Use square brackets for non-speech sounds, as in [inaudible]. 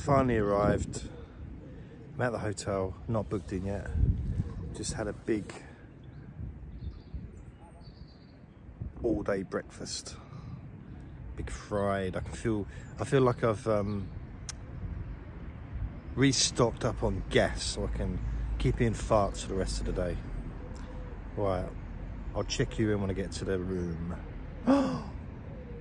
finally arrived. I'm at the hotel, not booked in yet. Just had a big all day breakfast. Big fried. I can feel I feel like I've um, restocked up on gas so I can keep in farts for the rest of the day. Right, I'll check you in when I get to the room. [gasps] [gasps]